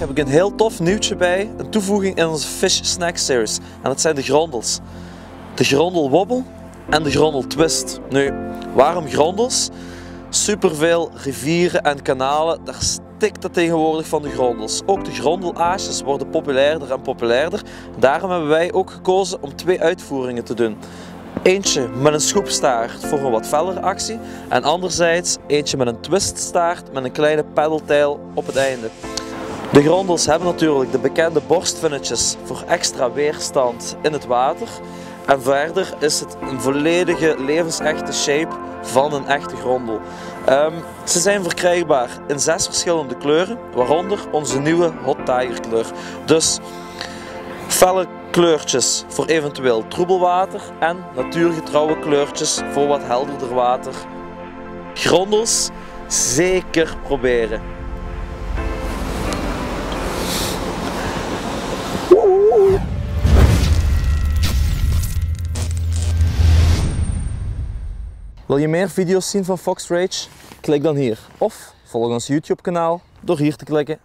heb ik een heel tof nieuwtje bij, een toevoeging in onze Fish Snack Series. En dat zijn de grondels. De grondel wobble en de grondel twist. Nu, waarom grondels? Superveel rivieren en kanalen, daar stikt het tegenwoordig van de grondels. Ook de grondelaasjes worden populairder en populairder. Daarom hebben wij ook gekozen om twee uitvoeringen te doen. Eentje met een schoepstaart voor een wat fellere actie en anderzijds eentje met een twiststaart met een kleine pedaltail op het einde. De grondels hebben natuurlijk de bekende borstvinnetjes voor extra weerstand in het water. En verder is het een volledige levensechte shape van een echte grondel. Ehm, ze zijn verkrijgbaar in zes verschillende kleuren, waaronder onze nieuwe Hot Tiger kleur. Dus felle kleurtjes voor eventueel troebelwater en natuurgetrouwe kleurtjes voor wat helderder water. Grondels zeker proberen. Wil je meer video's zien van Fox Rage? Klik dan hier of volg ons YouTube kanaal door hier te klikken.